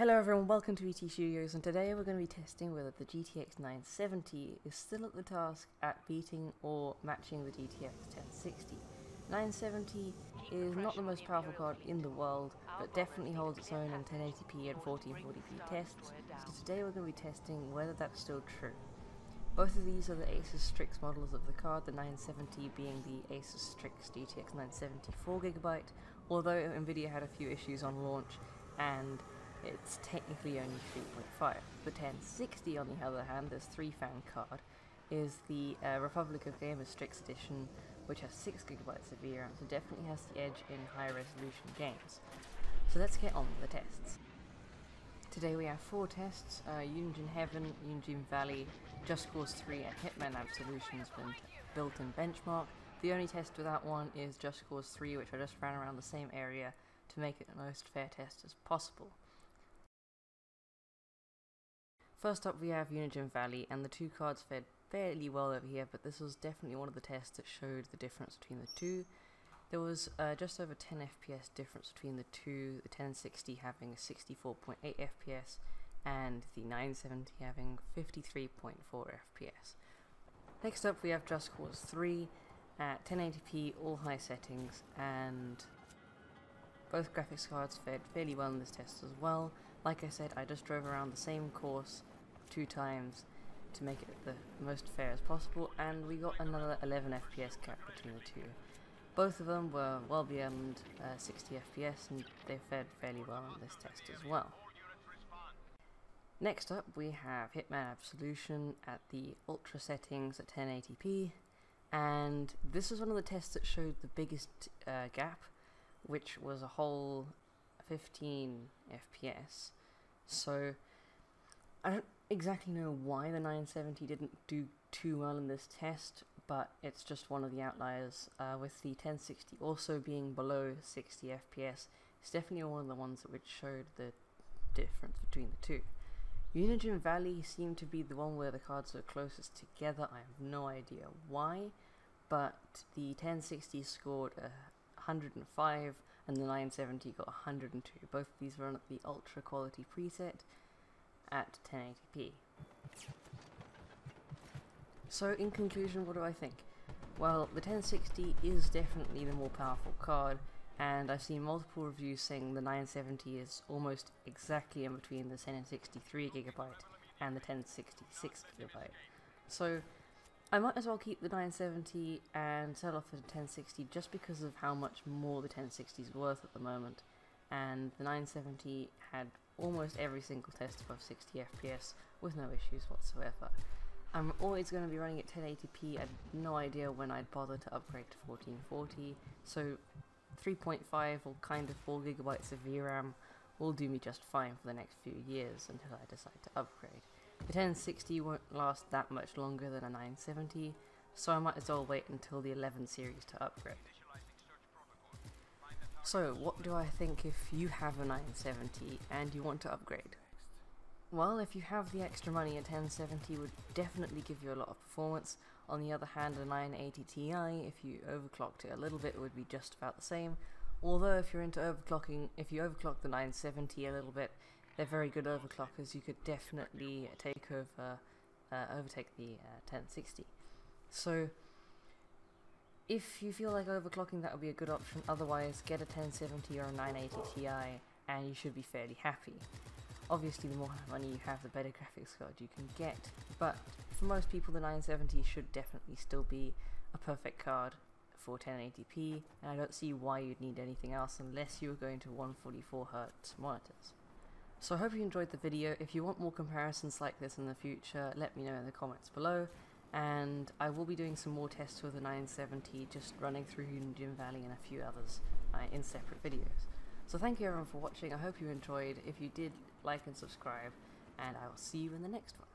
Hello everyone, welcome to ET Studios and today we're going to be testing whether the GTX 970 is still at the task at beating or matching the GTX 1060. 970 is not the most powerful card in the world, but definitely holds its own in 1080p and 1440p tests, so today we're going to be testing whether that's still true. Both of these are the Asus Strix models of the card, the 970 being the Asus Strix GTX 970 4GB, although Nvidia had a few issues on launch and it's technically only 3.5. The 1060 on the other hand, this 3 fan card, is the uh, Republic of Gamers Strix Edition, which has 6GB of VRAM, so definitely has the edge in high resolution games. So let's get on with the tests. Today we have four tests, uh, Unigine Heaven, Unigine Valley, Just Cause 3 and Hitman Absolution's built-in benchmark. The only test without one is Just Cause 3 which I just ran around the same area to make it the most fair test as possible. First up we have Unigine Valley, and the two cards fared fairly well over here, but this was definitely one of the tests that showed the difference between the two. There was uh, just over 10 FPS difference between the two, the 1060 having 64.8 FPS, and the 970 having 53.4 FPS. Next up we have Just Cause 3 at 1080p, all high settings, and both graphics cards fared fairly well in this test as well. Like I said, I just drove around the same course two times to make it the most fair as possible and we got another 11 FPS gap between the two. Both of them were well beyond uh, 60 FPS and they fared fairly well on this test as well. Next up we have Hitman Absolution at the ultra settings at 1080p and this is one of the tests that showed the biggest uh, gap which was a whole 15 FPS. So I don't exactly know why the 970 didn't do too well in this test, but it's just one of the outliers. Uh, with the 1060 also being below 60 FPS, it's definitely one of the ones that which showed the difference between the two. Unigine Valley seemed to be the one where the cards are closest together. I have no idea why, but the 1060 scored a 105 and the 970 got 102. Both of these were on the ultra quality preset at 1080p. So in conclusion, what do I think? Well, the 1060 is definitely the more powerful card, and I've seen multiple reviews saying the 970 is almost exactly in between the 1063GB and the 1066GB. So I might as well keep the 970 and sell off the 1060 just because of how much more the 1060 is worth at the moment, and the 970 had almost every single test above 60 FPS with no issues whatsoever. I'm always going to be running at 1080p, I had no idea when I'd bother to upgrade to 1440, so 3.5 or kind of 4GB of VRAM will do me just fine for the next few years until I decide to upgrade. The 1060 won't last that much longer than a 970, so I might as well wait until the 11 series to upgrade. So, what do I think if you have a 970 and you want to upgrade? Well, if you have the extra money, a 1070 would definitely give you a lot of performance. On the other hand, a 980 Ti, if you overclocked it a little bit, would be just about the same. Although, if you're into overclocking, if you overclock the 970 a little bit, they're very good overclockers. You could definitely take over, uh, overtake the uh, 1060. So, if you feel like overclocking, that would be a good option. Otherwise, get a 1070 or a 980 Ti, and you should be fairly happy. Obviously, the more money you have, the better graphics card you can get. But for most people, the 970 should definitely still be a perfect card for 1080p, and I don't see why you'd need anything else unless you were going to 144Hz monitors. So I hope you enjoyed the video. If you want more comparisons like this in the future, let me know in the comments below and I will be doing some more tests with the 970, just running through Unigine Valley and a few others uh, in separate videos. So thank you everyone for watching, I hope you enjoyed, if you did, like and subscribe, and I will see you in the next one.